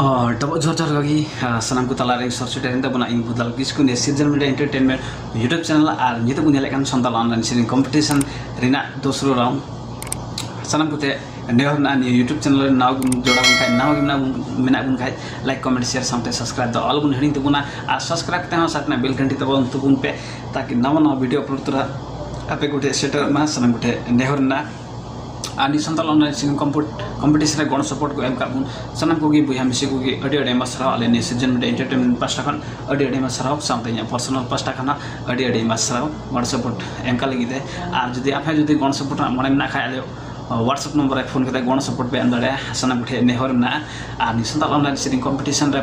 Double जोर अघि सनामको तलार बना इन बुद्धल भुताल किसकुने season media entertainment YouTube channel are मितु उनीहरूलाई काम सन्तल अनलाइन सिरिङ कम्पिटिसन रिना दोस्रो राउन्ड। सनामको त्यहाँ नेहर नानी युट्युब च्यानल नाउ जोडा गुन खाइ नाउ ना मिना बुन खाइ लाइक कमेन्ट सेयर सामते सब्सक्राइब द अल गुन हिडिङ तुकुना आ सब्सक्राइब त्यहाँ साथमा बेल घन्टी तपाईँ बुन पे ताकि नवा नवा भिडियो अपलोड तुरा आपेको सेटरमा सनामको नेहर ना। आनी संताल ऑनलाइन सिंगिंग कॉम्पिटिशन रे गण सपोर्ट को एम काबुन सनम को गी बुया मिसे को गी अडी अडी मसरा आले ने सीजन में एंटरटेनमेंट पास्टा खन अडी अडी मसरा सामते या पर्सनल पास्टा खना अडी अडी मसरा गण सपोर्ट एम का लगी दे। आ जदी आपे जदी गण सपोर्ट ना खाय फोन करते गण सपोर्ट पे एम दाड़े सनम गुठे नेहर ना आ नि संताल ऑनलाइन सिंगिंग कॉम्पिटिशन रे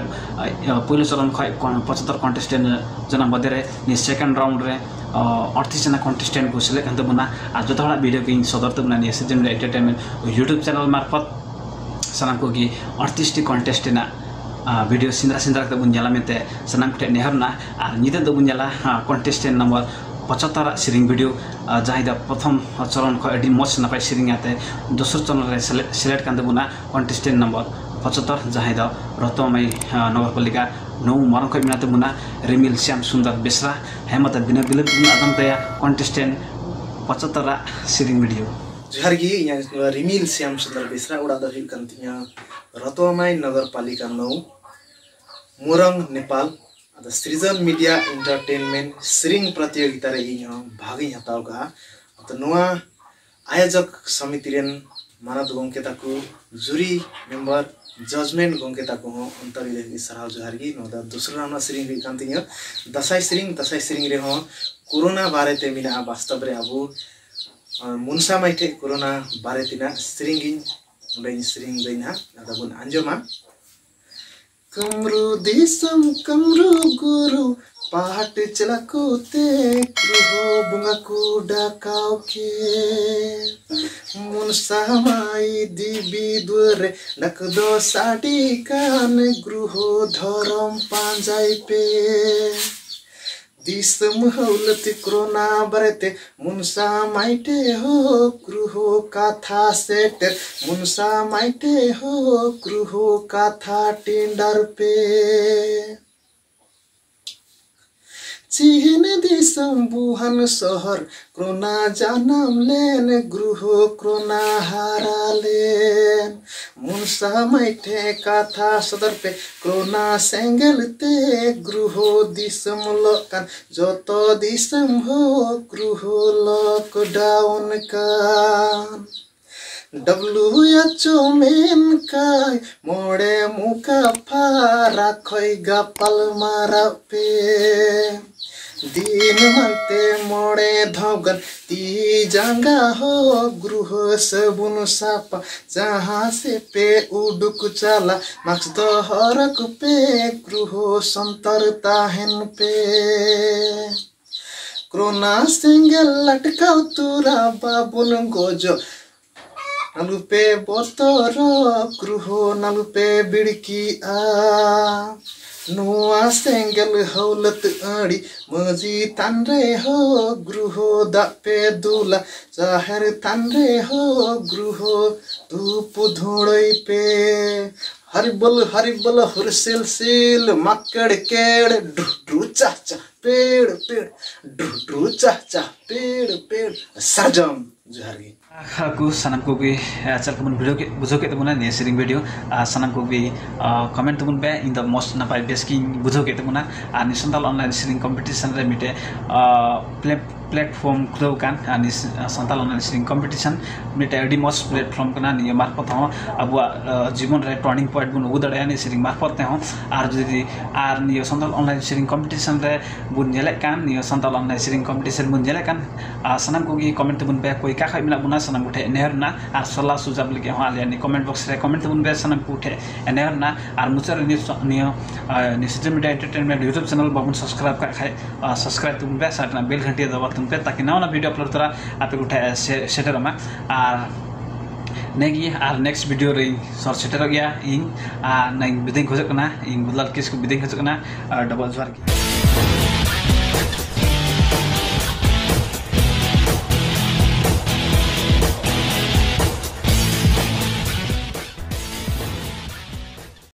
पहिलो चरण खय 75 कॉन्टेस्टेंट जना मध्य रे नि सेकंड राउंड रे अड़तीस जना कन्टेस्टेंट को सिलेक्ट करते बना और जो थोड़ा वीडियो की सदर तो बना सीजन एंटरटेनमेंट यूट्यूब चैनल मार्फत सामान को अड़तीस टी कन्टेस्टेंट वीडियो सिंद्रा सिंद्रा करते बन जला मेते सामान को नेहर ना और निदे दो पचहत्तर सिरिंग भिडियो जहाँ दा प्रथम चरण को अड़ी मज नपाय सिरिंग आते दोस्रो चरण सिलेक्ट करते बना कन्टेस्टेंट नंबर पचहत्तर जहाँ दा रतमाई नगरपालिका नौ मरङ खै मिनाते मुना रिमिल श्याम सुन्दर बेसरा हेमत बिना बिल आदम तया कन्टेस्टेन्ट पचहत्तर सिरिङ भिडियो जोहार गी यहाँ रिमिल श्याम सुन्दर बेसरा उडा दही कन्तिया रतोमाई नगरपालिका नौ मोरङ नेपाल। अत सृजन मिडिया इन्टरटेनमेन्ट सिरिङ प्रतियोगिता रे यहाँ भाग हताव का अत नुआ आयोजक समिति रेन मानद गोंके ताकु जुरी मेम्बर जजमेंट गोंके ताकु हो। अंतर ले सराव जोहार गी नो दूसरा नाम सिरिंग री कांति दसाई सिरिंग दसाई सिरिंग रे हो। कोरोना बारे ते मिना वास्तव रे अबु मुनसा माइथे कोरोना बारे तिना सिरिंग गिन उडै सिरिंग दैना अदा बुन अंजमा कमरु दिसम कमरु गुरु। पाट चलाको ते गृह बुंगाको डाकाउ के। मुन सामाई दिबी दुरे नकदो साडी कान गृह धरम पांजाई पे। दिसम हौलति क्रोना बरते मुनसा माइटे हो गृह काथा सेटे मुनसा माइटे हो गृह काथा टिंडर पे। चिहिन दिसम बुहान सहर क्रोना जानम लेन गृह क्रोना हारालेन। मुनसा मैठे काथा सदर पे क्रोना सेंगल ते गृह दिसम लकान। जत दिसम डब्लु मोडे मुका फारा खै गपल मारा दिन मनते मोडे धौगन, ती जंगा हो गृह सबुन सापा। जहाँ से पे उडुक चला, माक्स दहरक पे गृह संतर ताहेन पे। क्रोना सिंगल लटकाउ तुरा बाबुन गोजो नलुपे बोतर गृह नलुपे बिड़की आ नुआ सेंगल हौलत अड़ी मजी तनरे हो गृह दापे दुला जाहर तनरे हो गृह धूप धुड़ई पे हरिबल हरिबल हुरसिल सिल मकड़ केड़ ढू चाचा पेड़ पेड़ ढू चाचा पेड़ पेड़ सरजम जोहार chal kamun video ke bujo ke tamuna ne sharing video sanam ko gi comment tamun be in the most na pai best ki bujo ke tamuna ani santal online sharing competition re mite platform दौकान अनि सञ्चालन अनि सिङ competition मेटा डिमस platform नानी यो मार्फत हौ। अब जीवन र टर्निङ पोइन्ट बुन उदड यानि सिरिङ मार्फत नै हौ। आर जुदि आर नि यो सन्ताल अनलाइन सिरिङ कम्पिटिसन रे बुन जेला कान यो सन्ताल अनलाइन सिरिङ कम्पिटिसन बुन जेला कान। सनम को की कमेन्ट बुन बे कोइ काखा मिला बुना, सनम उठे, नेहर ना। आर सल्लाह सुझाव लेके हौ आले नि कमेंट बक्स रे कमेन्ट बुन बे, सनम उठे, नेहर ना। आर मुचर नि नि social media entertainment YouTube channel बबुन subscribe का खाए। सब्सक्राइब तुम बे साटना बेल घंटी दबा तुमके ताकि ना ना भिडियो अपलोड तरा आप सेटेरमा आर नेगी, आर नेक्स्ट भिडियो रही, सर सेटेर गया इन आ नै बिदिन खोजकना इन मतलब किसको बिदिन खोजकना डबल ज्वार